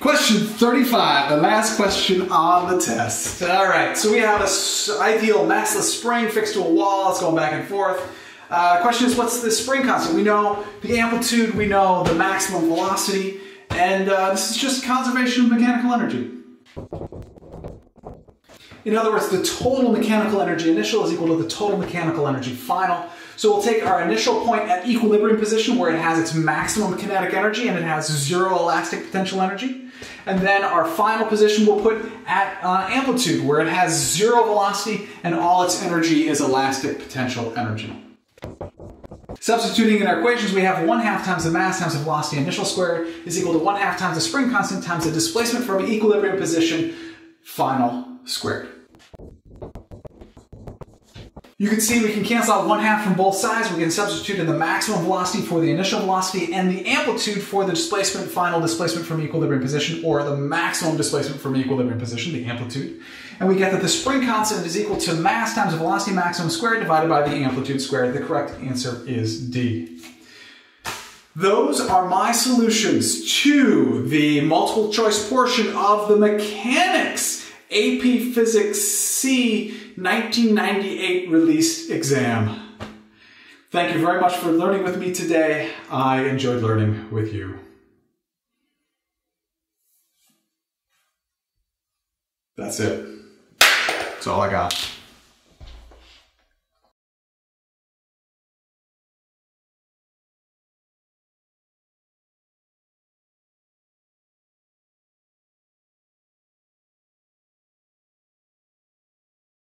Question 35, the last question on the test. All right, so we have an ideal massless spring fixed to a wall. It's going back and forth. Uh, question is, what's the spring constant? We know the amplitude, we know the maximum velocity, and uh, this is just conservation of mechanical energy. In other words, the total mechanical energy initial is equal to the total mechanical energy final. So we'll take our initial point at equilibrium position where it has its maximum kinetic energy and it has zero elastic potential energy. And then our final position we'll put at uh, amplitude where it has zero velocity and all its energy is elastic potential energy. Substituting in our equations, we have 1 half times the mass times the velocity initial squared is equal to 1 half times the spring constant times the displacement from equilibrium position final squared. You can see we can cancel out one half from both sides. We can substitute in the maximum velocity for the initial velocity and the amplitude for the displacement, final displacement from equilibrium position, or the maximum displacement from equilibrium position, the amplitude. And we get that the spring constant is equal to mass times velocity maximum squared divided by the amplitude squared. The correct answer is D. Those are my solutions to the multiple choice portion of the mechanics AP Physics C 1998 released exam. Thank you very much for learning with me today. I enjoyed learning with you. That's it. That's all I got.